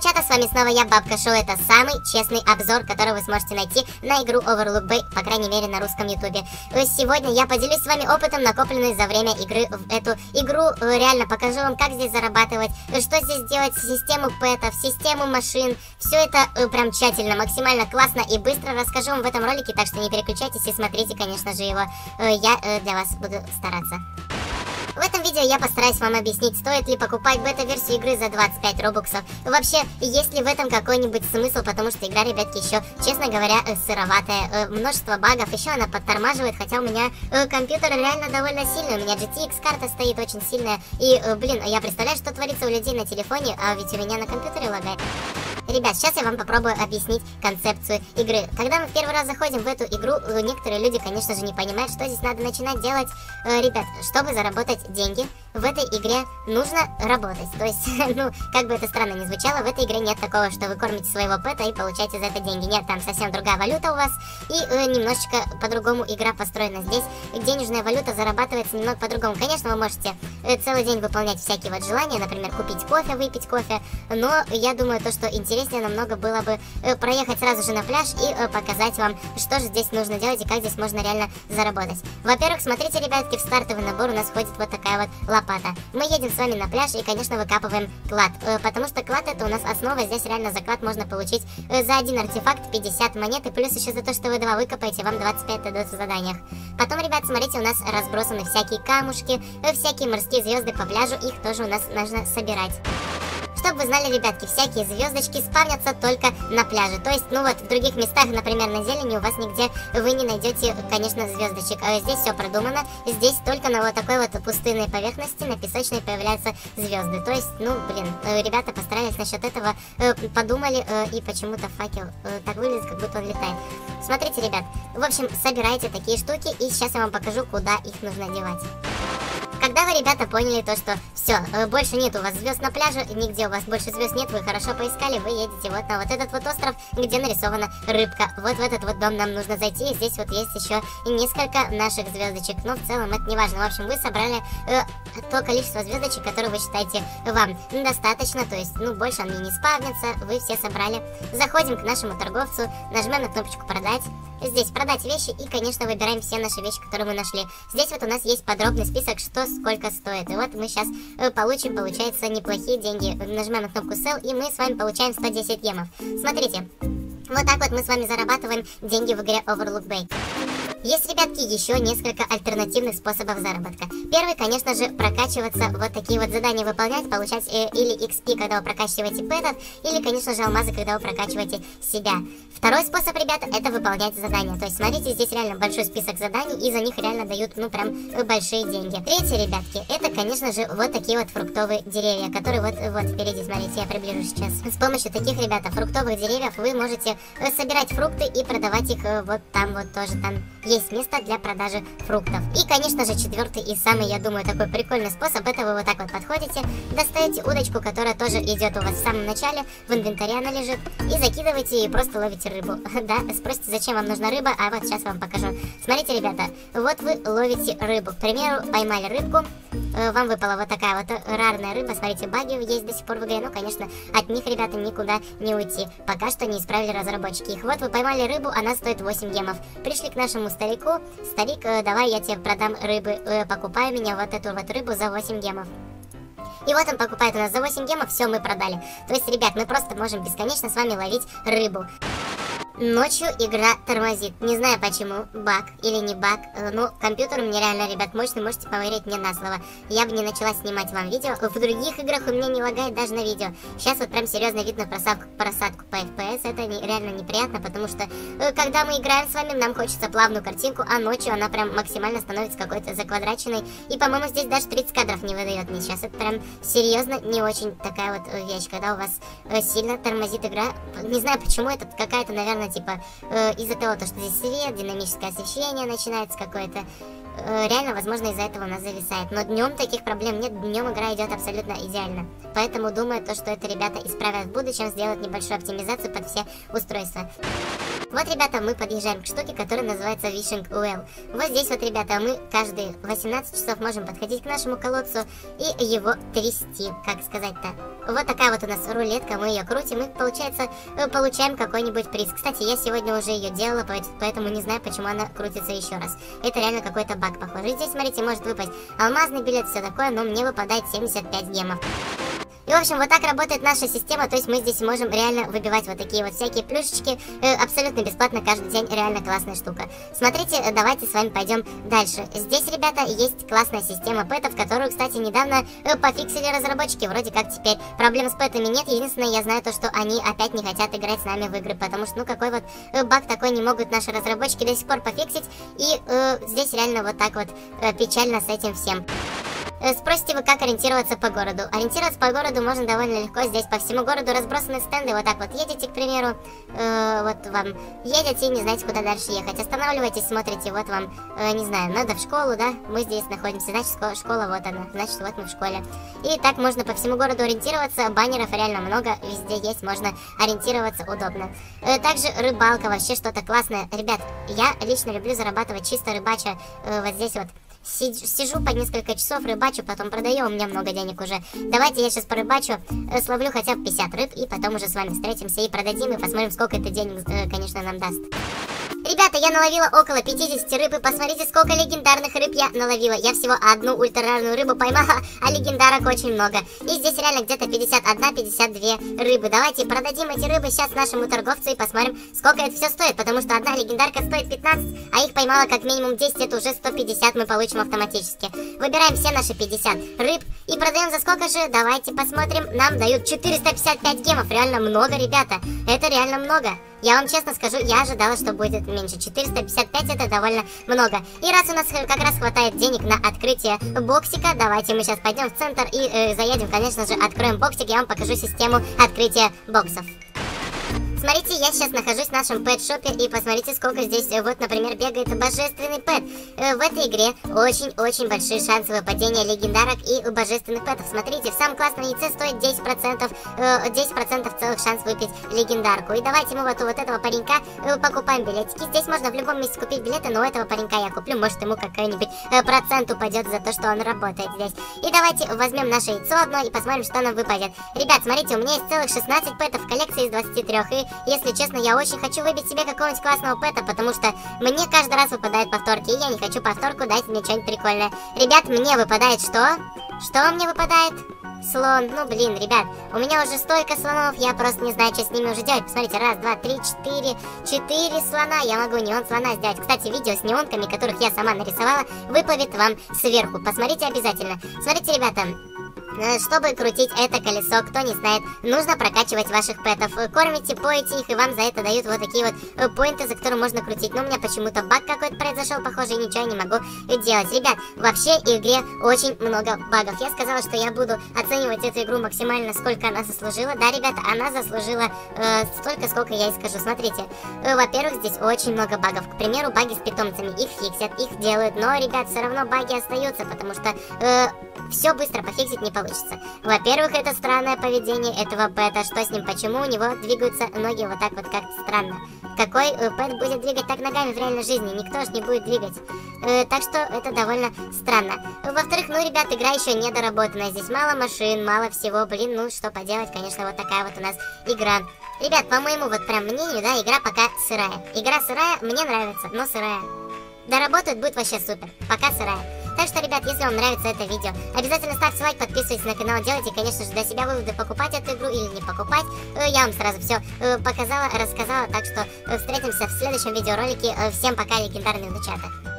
чата, с вами снова я, Бабка Шоу. Это самый честный обзор, который вы сможете найти на игру Overlook Bay, по крайней мере на русском ютубе. Сегодня я поделюсь с вами опытом, накопленным за время игры в эту игру. Реально покажу вам, как здесь зарабатывать, что здесь делать, систему пэтов, систему машин. Все это э, прям тщательно, максимально классно и быстро расскажу вам в этом ролике, так что не переключайтесь и смотрите, конечно же, его. Э, я э, для вас буду стараться. Этом видео я постараюсь вам объяснить, стоит ли покупать бета-версию игры за 25 робоксов. Вообще, есть ли в этом какой-нибудь смысл, потому что игра, ребятки, еще, честно говоря, э, сыроватая. Э, множество багов, еще она подтормаживает, хотя у меня э, компьютер реально довольно сильный. У меня GTX карта стоит очень сильная. И, блин, я представляю, что творится у людей на телефоне, а ведь у меня на компьютере лагает. Ребят, сейчас я вам попробую объяснить концепцию игры. Когда мы в первый раз заходим в эту игру, э, некоторые люди, конечно же, не понимают, что здесь надо начинать делать. Э, ребят, чтобы заработать деньги, в этой игре нужно работать. То есть, ну, как бы это странно ни звучало, в этой игре нет такого, что вы кормите своего пэта и получаете за это деньги. Нет, там совсем другая валюта у вас, и э, немножечко по-другому игра построена. Здесь денежная валюта зарабатывается немного по-другому. Конечно, вы можете э, целый день выполнять всякие вот желания, например, купить кофе, выпить кофе, но я думаю, то, что интереснее намного было бы э, проехать сразу же на пляж и э, показать вам, что же здесь нужно делать и как здесь можно реально заработать. Во-первых, смотрите, ребятки, в стартовый набор у нас входит вот такая вот лопата. Мы едем с вами на пляж и, конечно, выкапываем клад, э, потому что клад это у нас основа, здесь реально за клад можно получить э, за один артефакт 50 монет, и плюс еще за то, что вы два выкопаете, вам 25 дадут в заданиях. Потом, ребят, смотрите, у нас разбросаны всякие камушки, э, всякие морские звезды по пляжу, их тоже у нас нужно собирать. Чтобы вы знали, ребятки, всякие звездочки спавнятся только на пляже. То есть, ну вот, в других местах, например, на зелени, у вас нигде вы не найдете, конечно, звездочек. А здесь все продумано. Здесь только на вот такой вот пустынной поверхности, на песочной, появляются звезды. То есть, ну, блин, э, ребята постарались насчет этого, э, подумали, э, и почему-то факел так выглядит, как будто он летает. Смотрите, ребят, в общем, собирайте такие штуки, и сейчас я вам покажу, куда их нужно девать. Когда вы, ребята, поняли то, что все, э, больше нет у вас звезд на пляже, нигде у вас больше звезд нет, вы хорошо поискали, вы едете вот на вот этот вот остров, где нарисована рыбка. Вот в этот вот дом нам нужно зайти, и здесь вот есть еще несколько наших звездочек, но в целом это не важно. В общем, вы собрали э, то количество звездочек, которые вы считаете вам достаточно, то есть, ну, больше они не спавнятся, вы все собрали. Заходим к нашему торговцу, нажимаем на кнопочку «Продать», Здесь продать вещи и, конечно, выбираем все наши вещи, которые мы нашли. Здесь вот у нас есть подробный список, что сколько стоит. И вот мы сейчас э, получим, получается, неплохие деньги. Нажимаем на кнопку Sell, и мы с вами получаем 110 емов. Смотрите, вот так вот мы с вами зарабатываем деньги в игре Overlook Bay. Есть, ребятки, еще несколько альтернативных способов заработка. Первый, конечно же, прокачиваться, вот такие вот задания выполнять, получать э, или XP, когда вы прокачиваете пэтов, или, конечно же, алмазы, когда вы прокачиваете себя. Второй способ, ребята, это выполнять задания. То есть, смотрите, здесь реально большой список заданий, и за них реально дают, ну, прям большие деньги. Третий, ребятки, это, конечно же, вот такие вот фруктовые деревья, которые вот, вот впереди, смотрите, я приближу сейчас. С помощью таких, ребята, фруктовых деревьев вы можете э, собирать фрукты и продавать их э, вот там вот тоже, там есть место для продажи фруктов. И, конечно же, четвертый и самый, я думаю, такой прикольный способ, это вы вот так вот подходите, достаете удочку, которая тоже идет у вас в самом начале, в инвентаре она лежит, и закидываете и просто ловите рыбу. Да, спросите, зачем вам нужна рыба, а вот сейчас вам покажу. Смотрите, ребята, вот вы ловите рыбу. К примеру, поймали рыбку, э, вам выпала вот такая вот рарная рыба. Смотрите, баги есть до сих пор в игре. Ну, конечно, от них, ребята, никуда не уйти. Пока что не исправили разработчики их. Вот вы поймали рыбу, она стоит 8 гемов. Пришли к нашему старику. Старик, э, давай я тебе продам рыбы. Э, покупай меня вот эту вот рыбу за 8 гемов. И вот он покупает у нас за 8 гемов, все, мы продали. То есть, ребят, мы просто можем бесконечно с вами ловить рыбу. Ночью игра тормозит. Не знаю почему, баг или не баг. Э, ну, компьютер у меня реально, ребят, мощный, можете поверить мне на слово. Я бы не начала снимать вам видео. В других играх у меня не лагает даже на видео. Сейчас вот прям серьезно видно просадку, просадку по FPS. Это не, реально неприятно, потому что э, когда мы играем с вами, нам хочется плавную картинку, а ночью она прям максимально становится какой-то заквадраченной. И, по-моему, здесь даже 30 кадров не выдает мне сейчас. Это прям серьезно не очень такая вот вещь, когда у вас э, сильно тормозит игра. Не знаю почему, это какая-то, наверное, типа, э, из-за того, то, что здесь свет, динамическое освещение начинается какое-то, э, реально, возможно, из-за этого у нас зависает. Но днем таких проблем нет, днем игра идет абсолютно идеально. Поэтому думаю, то, что это ребята исправят в будущем, сделают небольшую оптимизацию под все устройства. Вот, ребята, мы подъезжаем к штуке, которая называется Wishing Well. Вот здесь вот, ребята, мы каждые 18 часов можем подходить к нашему колодцу и его трясти, как сказать-то. Вот такая вот у нас рулетка, мы ее крутим и, получается, э, получаем какой-нибудь приз. Кстати, я сегодня уже ее делала, поэтому не знаю, почему она крутится еще раз. Это реально какой-то баг, похоже. Здесь, смотрите, может выпасть алмазный билет, все такое, но мне выпадает 75 гемов. И, в общем, вот так работает наша система, то есть мы здесь можем реально выбивать вот такие вот всякие плюшечки э, абсолютно бесплатно каждый день, реально классная штука. Смотрите, э, давайте с вами пойдем дальше. Здесь, ребята, есть классная система пэтов, которую, кстати, недавно э, пофиксили разработчики, вроде как теперь проблем с пэтами нет, единственное, я знаю то, что они опять не хотят играть с нами в игры, потому что, ну, какой вот э, баг такой не могут наши разработчики до сих пор пофиксить, и э, здесь реально вот так вот э, печально с этим всем. Э, спросите вы, как ориентироваться по городу. Ориентироваться по городу можно довольно легко. Здесь по всему городу разбросаны стенды. Вот так вот едете, к примеру. Э, вот вам едете и не знаете, куда дальше ехать. Останавливаетесь, смотрите, вот вам, э, не знаю, надо в школу, да? Мы здесь находимся, значит, школа, вот она. Значит, вот мы в школе. И так можно по всему городу ориентироваться. Баннеров реально много, везде есть, можно ориентироваться удобно. Э, также рыбалка, вообще что-то классное. Ребят, я лично люблю зарабатывать чисто рыбача э, вот здесь вот сижу по несколько часов, рыбачу, потом продаю, у меня много денег уже. Давайте я сейчас порыбачу, э, словлю хотя бы 50 рыб, и потом уже с вами встретимся и продадим, и посмотрим, сколько это денег, э, конечно, нам даст. Ребята, я наловила около 50 рыбы. Посмотрите, сколько легендарных рыб я наловила. Я всего одну ультрарарную рыбу поймала, а легендарок очень много. И здесь реально где-то 51-52 рыбы. Давайте продадим эти рыбы сейчас нашему торговцу и посмотрим, сколько это все стоит. Потому что одна легендарка стоит 15, а их поймала как минимум 10. Это уже 150 мы получим автоматически. Выбираем все наши 50 рыб и продаем за сколько же? Давайте посмотрим. Нам дают 455 гемов. Реально много, ребята. Это реально много. Я вам честно скажу, я ожидала, что будет меньше. 455 это довольно много. И раз у нас как раз хватает денег на открытие боксика, давайте мы сейчас пойдем в центр и э, заедем, конечно же, откроем боксик. Я вам покажу систему открытия боксов. Смотрите, я сейчас нахожусь в нашем пэт-шопе, и посмотрите, сколько здесь, э, вот, например, бегает божественный пэт. Э, в этой игре очень-очень большие шансы выпадения легендарок и божественных пэтов. Смотрите, в самом классном яйце стоит 10%, 10% э, целых шанс выпить легендарку. И давайте мы вот у вот этого паренька покупаем билетики. Здесь можно в любом месте купить билеты, но у этого паренька я куплю, может ему какой-нибудь процент упадет за то, что он работает здесь. И давайте возьмем наше яйцо одно и посмотрим, что нам выпадет. Ребят, смотрите, у меня есть целых 16 пэтов в коллекции из 23, и если честно, я очень хочу выбить себе какого-нибудь классного пэта, потому что мне каждый раз выпадают повторки, и я не хочу повторку, дайте мне что-нибудь прикольное. Ребят, мне выпадает что? Что мне выпадает? Слон. Ну, блин, ребят, у меня уже столько слонов, я просто не знаю, что с ними уже делать. Посмотрите, раз, два, три, четыре, четыре слона. Я могу неон слона сделать. Кстати, видео с неонками, которых я сама нарисовала, выплывет вам сверху. Посмотрите обязательно. Смотрите, ребята, чтобы крутить это колесо, кто не знает, нужно прокачивать ваших пэтов. Кормите, поете их, и вам за это дают вот такие вот э, поинты, за которые можно крутить. Но у меня почему-то баг какой-то произошел, похоже, и ничего не могу делать. Ребят, вообще в игре очень много багов. Я сказала, что я буду оценивать эту игру максимально, сколько она заслужила. Да, ребята, она заслужила э, столько, сколько я и скажу. Смотрите, э, во-первых, здесь очень много багов. К примеру, баги с питомцами. Их фиксят, их делают. Но, ребят, все равно баги остаются, потому что... Э, все быстро пофиксить не получится. Во-первых, это странное поведение этого пэта. Что с ним? Почему у него двигаются ноги вот так вот как-то странно? Какой пэт будет двигать так ногами в реальной жизни? Никто же не будет двигать. Э, так что это довольно странно. Во-вторых, ну, ребят, игра еще не доработана. Здесь мало машин, мало всего. Блин, ну, что поделать, конечно, вот такая вот у нас игра. Ребят, по моему вот прям мнению, да, игра пока сырая. Игра сырая, мне нравится, но сырая. Доработают будет вообще супер. Пока сырая. Так что, ребят, если вам нравится это видео, обязательно ставьте лайк, подписывайтесь на канал, делайте, конечно же, для себя выводы, покупать эту игру или не покупать. Э, я вам сразу все э, показала, рассказала, так что э, встретимся в следующем видеоролике. Всем пока, легендарные внучата.